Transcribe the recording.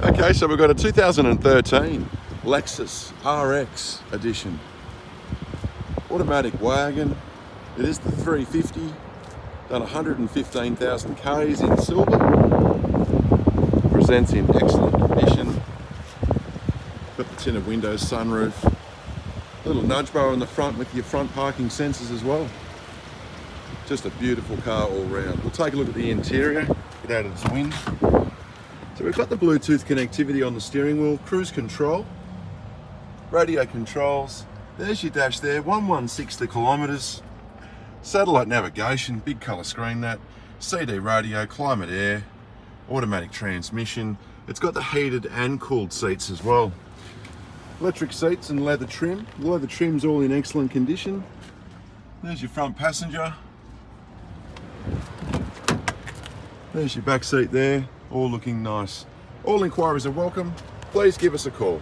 Okay, so we've got a 2013 Lexus RX edition. Automatic wagon. It is the 350. Done 115,000 Ks in silver. Presents in excellent condition. Got the tinted windows, sunroof. Little nudge bar on the front with your front parking sensors as well. Just a beautiful car all round. We'll take a look at the interior. Get out of this wind. So we've got the Bluetooth connectivity on the steering wheel, cruise control, radio controls. There's your dash there, 116 kilometres. Satellite navigation, big colour screen that. CD radio, climate air, automatic transmission. It's got the heated and cooled seats as well. Electric seats and leather trim. The leather trim's all in excellent condition. There's your front passenger. There's your back seat there, all looking nice. All inquiries are welcome. Please give us a call.